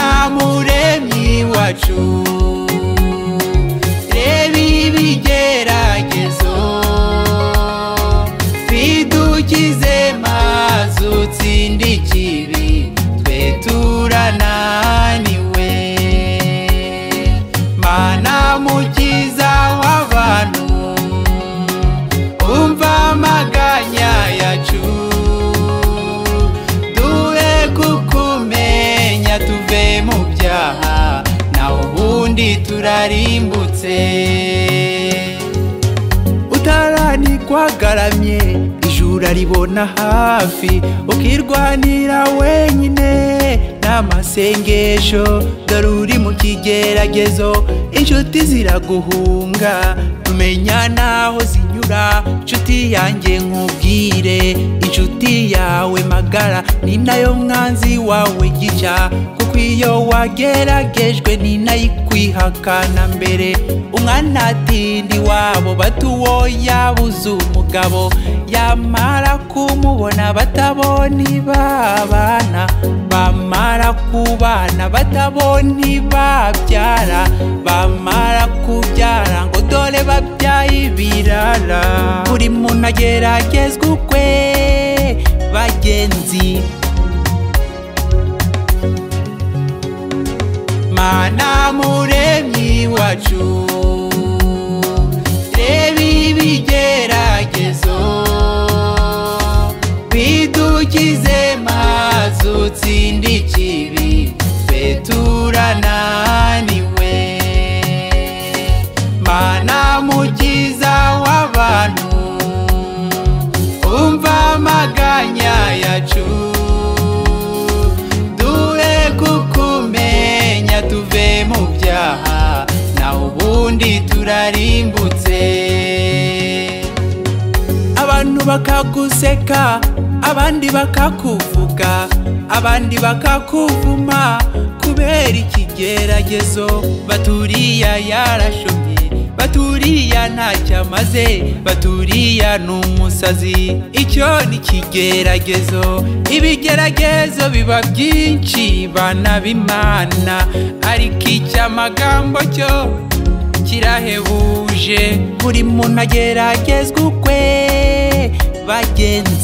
mana muremyi wacu ubundi turarimbutse. Utaranikwaгаramye ijuru ribona hafi. Ukirwanira wenyine n'amasengesho dore uri mu kigeragezo inshuti ziraguhunga. Tumenya naho zinyura inshuti yanjye nkubwire inshuti yawe magara ni na yo mwanzi wawe gica kuko iyo wageragejwe ni na yo ikwihakana mbere. Umwana atindi wabo batuwo yabuze umugabo. Yamara kumubona batabona ibabana. Bamara kubana batabona ibabyara. Bamara kubyara ngo dore babyaye ibirara. Buri muntu ageragezwa ukwe. Bagenzi. Mana muremyi wacu. Reba ibigeragezo. Bidukize maze utsinde ikibi. Twe turananiwe mana mukiza w'abantu umva amaganya yacu. Duhe kukumenya tuve mu byaha naho ubundi turarimbutse. Abantu bakaguseka abandi bakakuvuga abandi bakakuvuma. Kubera ikigeragezo baturiya yarashomye baturiya ntacyo amaze baturiya ni umusazi. Icyo ni ikigeragezo ibigeragezo biba byinshi bana b'imana ariko icy'amagambo cyo kirahebuje buri muntu ageragezwa ukwe bagenzi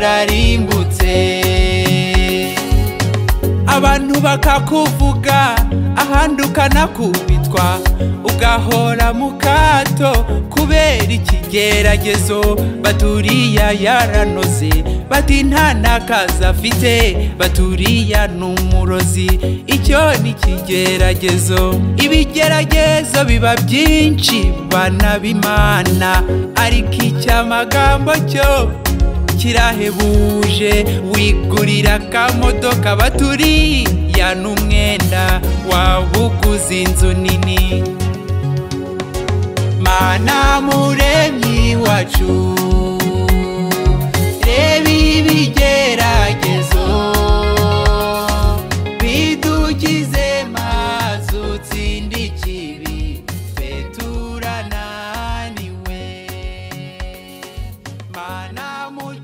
ubundi turarimbutse abantu bakakuvuga ahandi ukanakubitwa ugahora mu kato kubera ikigeragezo. Baturiya yaranoze bati nta n'akazi afite. Baturiya ni umurozi icyo ni ikigeragezo. Ibigeragezo biba byinshi bana b'imana. Ariko icy'amagambo cyo kirahebuje wigurira akamodoka baturiya n'umwenda waba uguze inzu nini. Mana muremyi wacu reba ibigeragezo amor